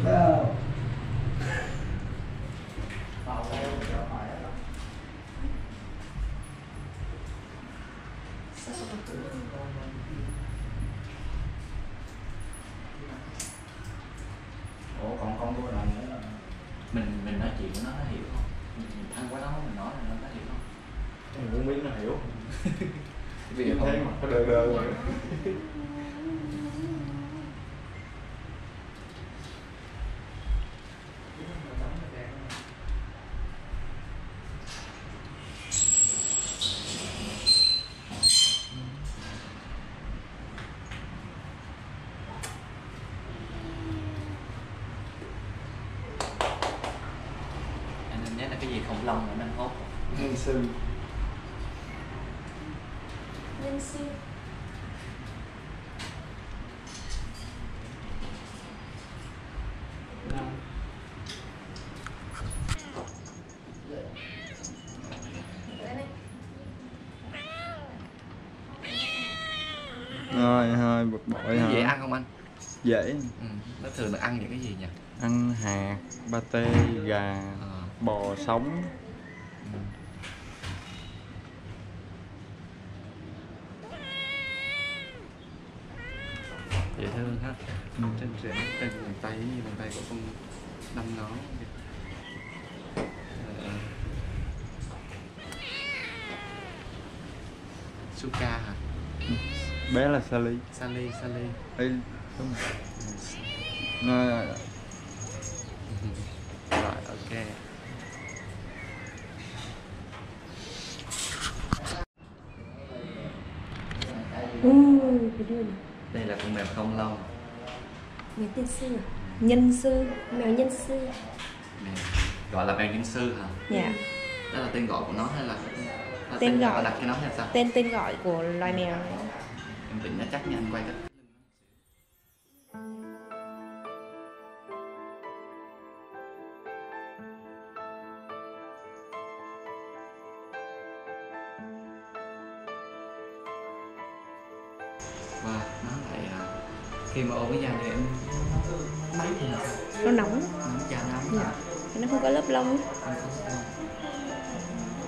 ủa còn con cô nào nữa là mình mình nói chuyện với nó nó hiểu không? Mình, mình thân quá nó mình nói là nó hiểu không? Mình cũng biết nó hiểu. Vì không thấy mặt nó đờ đờ vậy anh nên nhớ là cái gì khủng long mà nên hốt Nhân sư nhân sư Rồi hơi bực bội hả dễ ăn không anh Dễ ừ. nó thường là ăn những cái gì nhỉ Ăn hạt, pate, gà, Ờ. bò sống ừ. Dễ thương ha Ừ. trên trên trên bàn tay như bàn tay của con ngón vậy. Ờ. Suka hả? Bé là Sally Sally, Sally Ê, đúng rồi. Nó Rồi, ok ừ cái đường Đây là con mèo không lông mèo tiên sư à? nhân sư mèo nhân sư mèo. Gọi là mèo nhân sư hả? dạ Đó là tên gọi của nó hay là, là Tên gọi. đặt cho nó hay sao? tên tên gọi của loài mèo này Em định nó chắc nha anh quay cái Và nó lại à, khi mà ôm với nhau thì em máy thì nó nóng. Nó chà nóng dạ. Nó không có lớp lông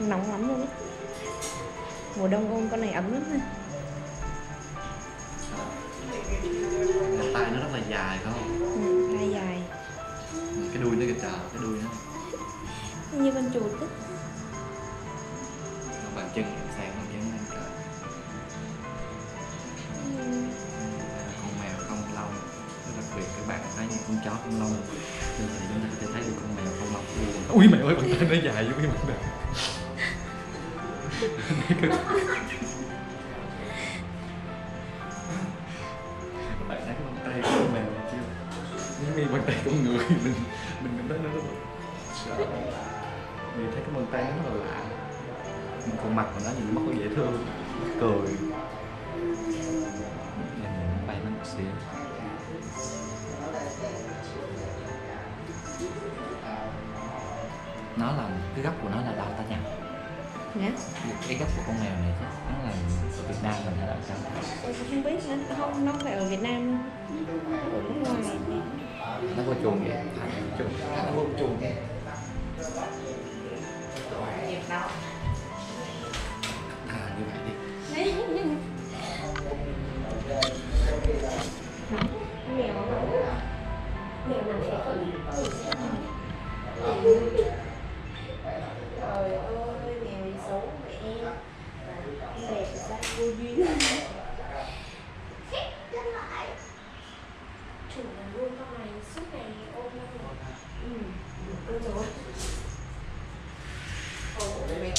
nóng lắm luôn á mùa đông ôm con này ấm lắm ha Cái tay nó rất là dài phải không? ừ, hai dài. Cái đuôi nó kìa trời, cái đuôi nó. Như con chuột á bàn chân con chó không lông. Như vậy chúng ta có thể thấy được con mèo không lông Ui mẹ ơi bàn tay nó dài giống như mặt này bạn thấy cái bàn tay của con mèo chưa? Giống như bàn tay con người. Mình mình cảm thấy nó rất là sợ. Vì thấy cái bàn tay nó rất là lạ. Còn mặt của nó nhìn nó có dễ thương. Cười. Nhìn bay nó một xíu nó là cái gốc của nó là đâu ta nhỉ? Dạ. Cái gốc của con mèo này chứ nó là ở Việt Nam mình hay là ở sao tôi cũng không biết nữa. Không nó phải ở Việt Nam. Ở nước ngoài. Nó có chuồng vậy thành chuồng. Nó có chuồng vậy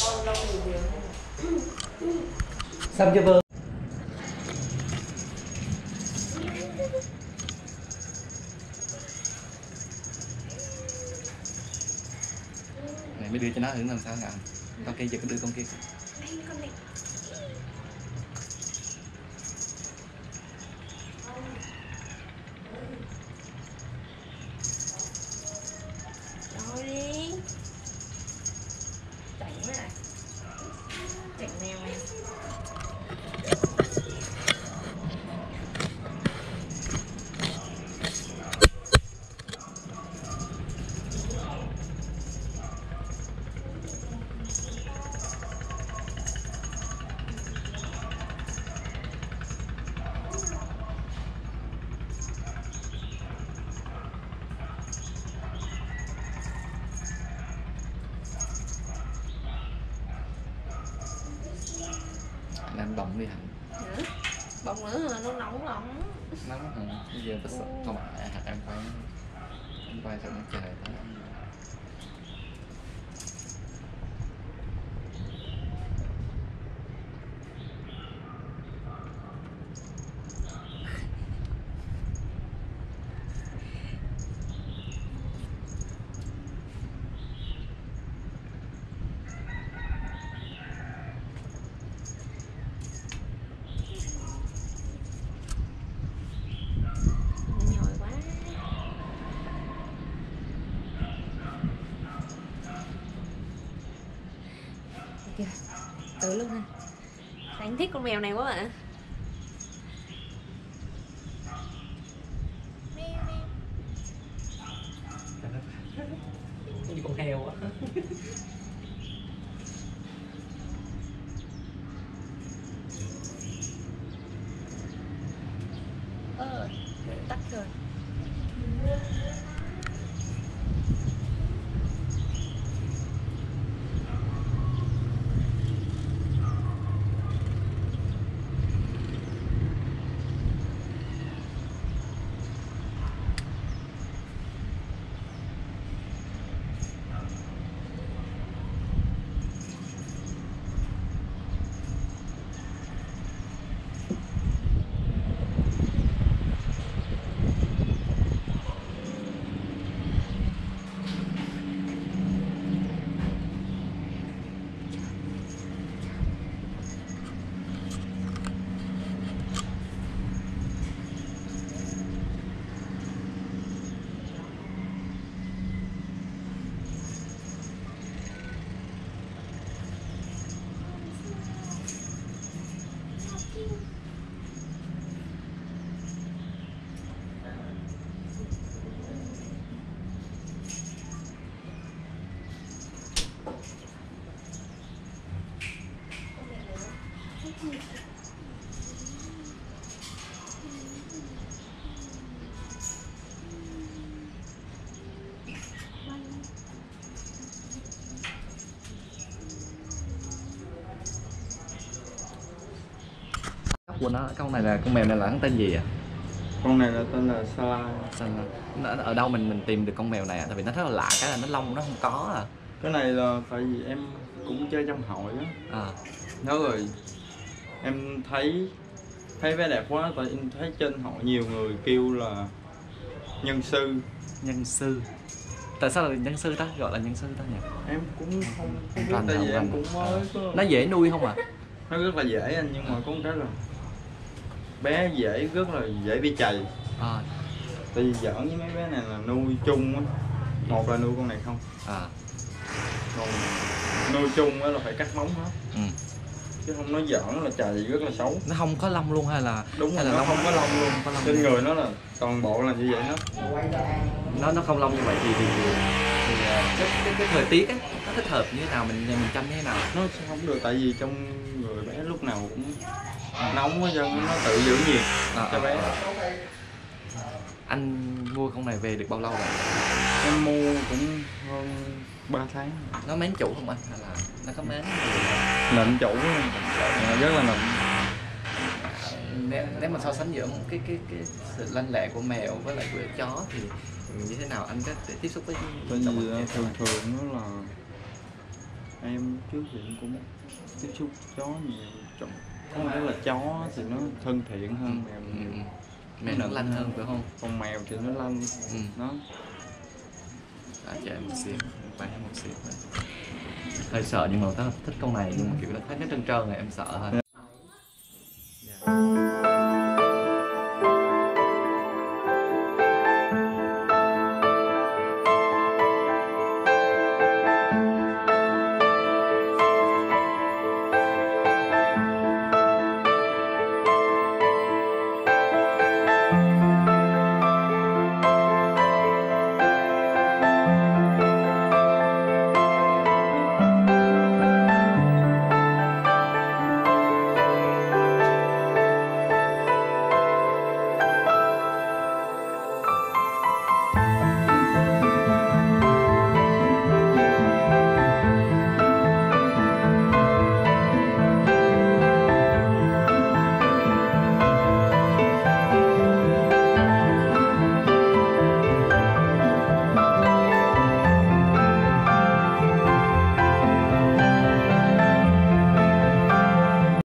con lâu nhiều điều Xăm cho vơ này mới đưa cho nó hưởng làm sao nào con kia giờ cứ đưa con kia. Đây, con này Rồi bỏng đi hẳn hả? Bông nữa hả? nó nóng lắm nóng hả? Bây giờ ta sợ không phải hạt em quay em quay sợ nó trời tới nó nhồi quá Được chưa tới luôn ha. Anh thích con mèo này quá ạ. Như con heo á. Của nó con này là con mèo này là hắn tên gì à con này là tên là Sala sao nó, nó ở đâu mình mình tìm được con mèo này à? Tại vì nó rất là lạ cái là nó lông nó không có à. Cái này là tại vì em cũng chơi trong hội á. À. Nhớ rồi em thấy thấy vẻ đẹp quá tại em thấy trên hội nhiều người kêu là nhân sư. Nhân sư. Tại sao là nhân sư ta? Gọi là nhân sư ta nhỉ? Em cũng không, không biết tại vì em cũng mới có nó dễ nuôi không à nó rất là dễ anh nhưng mà có một cái là bé dễ rất là dễ bị chày. À, tại vì giỡn với mấy bé này là nuôi chung á. Một là nuôi con này không. À. Còn nuôi chung á là phải cắt móng hết. Ừ. chứ không nói giỡn là chày rất là xấu. Nó không có lông luôn hay là đúng hay rồi là nó không có lông luôn. có lông trên người nó là toàn bộ là như vậy hết nó nó không lông như vậy thì thì, thì, thì à, cái, cái, cái thời tiết á nó thích hợp như thế nào mình mình chăm như thế nào? Nó sẽ không được tại vì trong người bé lúc nào cũng nóng quá cho nó tự giữ nhiệt à, cho à, bé à. anh mua con này về được bao lâu rồi? Em mua cũng hơn 3 tháng. Nó mến chủ không anh? Hay là nó có mến nịnh chủ. Ờ, rất là nịnh nếu, nếu mà so sánh giữa cái cái cái sự lanh lẹ của mèo với lại của chó thì như thế nào anh có thể tiếp xúc với vật ờ, như thường thường nó là em trước thì em cũng tiếp xúc chó nhiều trọng có nghĩa là chó thì nó thân thiện hơn mèo Ừ, nhiều. ừ. mèo nó lanh hơn phải không? Còn mèo thì nó lanh. Ừ. nó à, cho em một xíu bạn em một xíu hơi sợ nhưng mà tớ thích con này nhưng mà kiểu là thấy nó trơn trơn này em sợ thôi.